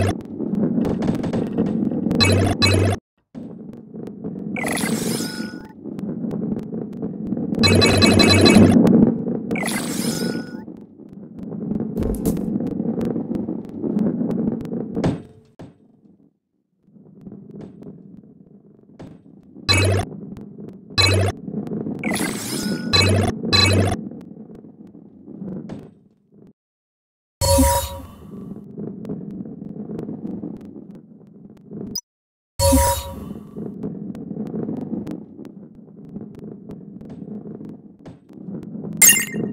you you